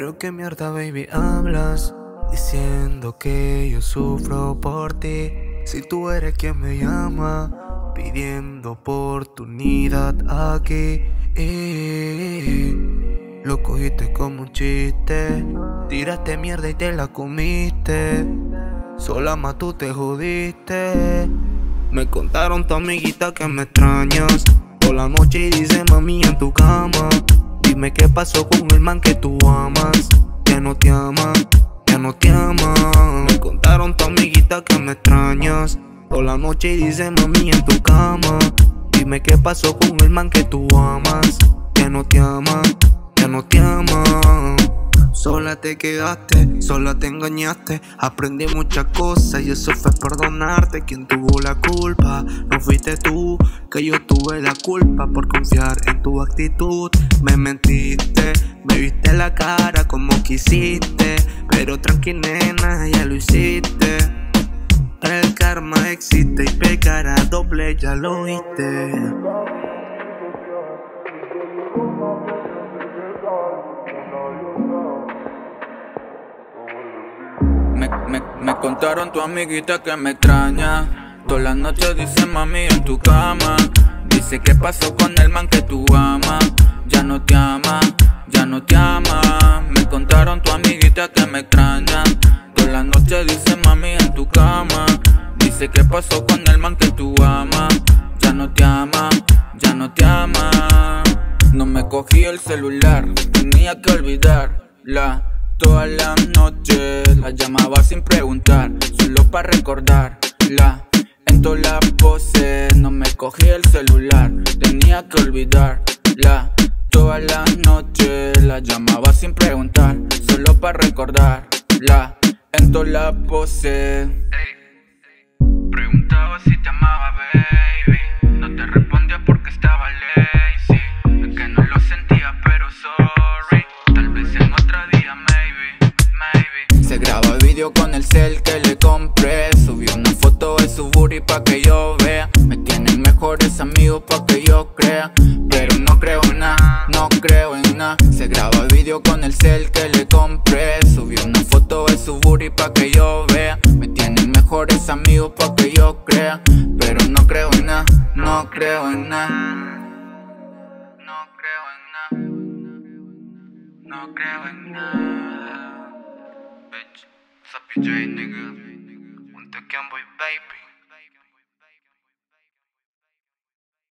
Pero qué mierda, baby, hablas. Diciendo que yo sufro por ti. Si tú eres quien me llama, pidiendo oportunidad aquí. Lo cogiste como un chiste. Tiraste mierda y te la comiste. Sola más tú te jodiste. Me contaron tu amiguita que me extrañas. Por la noche y dice mami en tu cama. Dime qué pasó con el man que tú amas. Que no te ama, ya no te ama. Me contaron tu amiguita que me extrañas. Por la noche y dice mami en tu cama. Dime qué pasó con el man que tú amas. Que no te ama, ya no te ama. Te quedaste, sola te engañaste. Aprendí muchas cosas y eso fue perdonarte. Quien tuvo la culpa? No fuiste tú, que yo tuve la culpa por confiar en tu actitud. Me mentiste, me viste la cara como quisiste. Pero tranqui, nena, ya lo hiciste. El karma existe y pegará doble, ya lo oíste. Me, contaron tu amiguita que me extraña. Todas las noches dice mami en tu cama. Dice que pasó con el man que tú amas. Ya no te ama, ya no te ama. Me contaron tu amiguita que me extraña. Todas las noches dice mami en tu cama. Dice que pasó con el man que tú amas. Ya no te ama, ya no te ama. No me cogí el celular, tenía que olvidarla. Todas las noches la llamaba sin preguntar, solo para recordarla. En todas las poses no me cogí el celular, tenía que olvidarla. Todas las noches la llamaba sin preguntar, solo para recordarla. En todas las poses. Preguntaba si te amaba, el que le compré. Subió una foto de su booty pa' que yo vea. Me tienen mejores amigos pa' que yo crea. Pero no creo en nada, no creo en nada. Se graba video con el cel que le compré. Subió una foto de su booty pa' que yo vea. Me tienen mejores amigos pa' que yo crea. Pero no creo en nada, no creo en nada. No creo en nada. No creo en nada. What's up, PJ, nigga? One took young boy, baby.